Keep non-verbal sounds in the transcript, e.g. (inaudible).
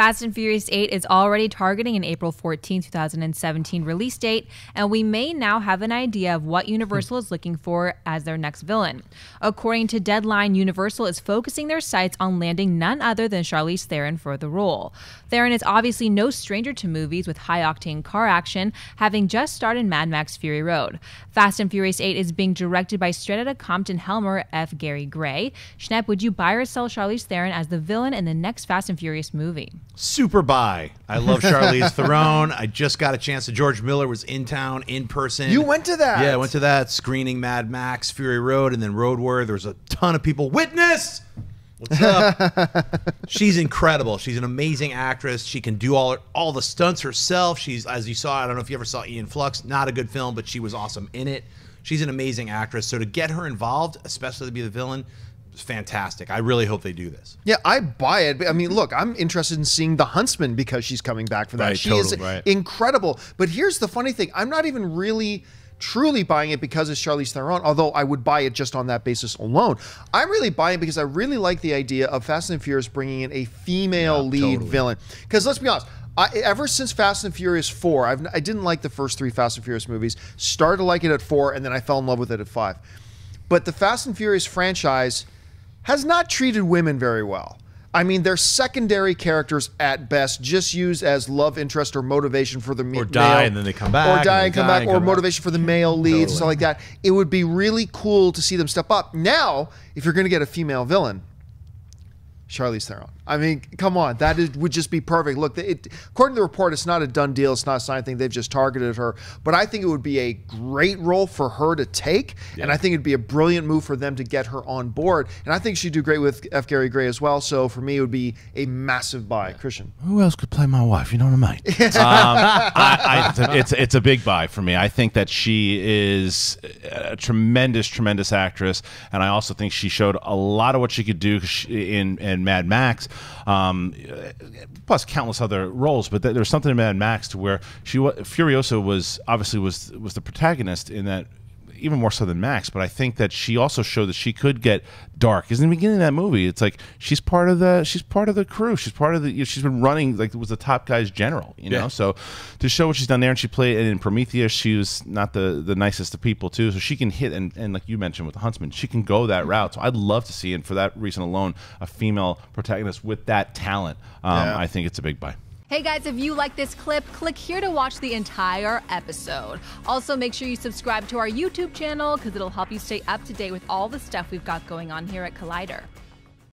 Fast and Furious 8 is already targeting an April 14, 2017 release date, and we may now have an idea of what Universal is looking for as their next villain. According to Deadline, Universal is focusing their sights on landing none other than Charlize Theron for the role. Theron is obviously no stranger to movies with high octane car action, having just starred in Mad Max Fury Road. Fast and Furious 8 is being directed by straight outta Compton Helmer F. Gary Gray. Schnepp, would you buy or sell Charlize Theron as the villain in the next Fast and Furious movie? Super buy. I love Charlize (laughs) Theron. I just got a chance to. George Miller was in town in person. You went to that? Yeah, I went to that screening Mad Max Fury Road and then Road Warrior. There was a ton of people. Witness. What's up? (laughs) She's incredible. She's an amazing actress. She can do all all the stunts herself. She's as you saw. I don't know if you ever saw Aeon Flux. Not a good film, but she was awesome in it. She's an amazing actress. So to get her involved, especially to be the villain, fantastic. I really hope they do this. Yeah, I buy it. I mean, look, I'm interested in seeing The Huntsman because she's coming back for that. Right, she totally, is right. incredible. But here's the funny thing I'm not even really truly buying it because it's Charlize Theron, although I would buy it just on that basis alone. I'm really buying it because I really like the idea of Fast and Furious bringing in a female Yeah, lead totally. villain. Because let's be honest, I, ever since Fast and Furious 4, I've, I didn't like the first three Fast and Furious movies. Started to like it at 4, and then I fell in love with it at 5. But the Fast and Furious franchise has not treated women very well. I mean, they're secondary characters at best, just used as love interest or motivation for the me- Or die male- and then they come back, or die and come die back, and or come back. motivation for the male leads and stuff like that. It would be really cool to see them step up. Now, if you're going to get a female villain, Charlize Theron. I mean, come on, that is, would just be perfect. Look, it, according to the report, it's not a done deal. It's not a signed thing. They've just targeted her. But I think it would be a great role for her to take, and I think it'd be a brilliant move for them to get her on board. And I think she'd do great with F. Gary Gray as well. So for me, it would be a massive buy. Kristian. Who else could play my wife? You know what I mean? (laughs) um, I, I, it's it's a big buy for me. I think that she is a tremendous, tremendous actress, and I also think she showed a lot of what she could do in in Mad Max. Um, plus countless other roles, but th- there's something in Mad Max to where she Furiosa was obviously was was the protagonist in that even more so than Max, but I think that she also showed that she could get dark. Because in the beginning of that movie, it's like she's part of the she's part of the crew. She's part of the you know, she's been running like was the top guy's general, you know. Yeah. So to show what she's done there, and she played and in Prometheus, she was not the the nicest of people too. So she can hit and and like you mentioned with the Huntsman, she can go that route. So I'd love to see, and for that reason alone, a female protagonist with that talent. Um, Yeah. I think it's a big buy. Hey guys, if you like this clip, click here to watch the entire episode. Also, make sure you subscribe to our YouTube channel because it'll help you stay up to date with all the stuff we've got going on here at Collider.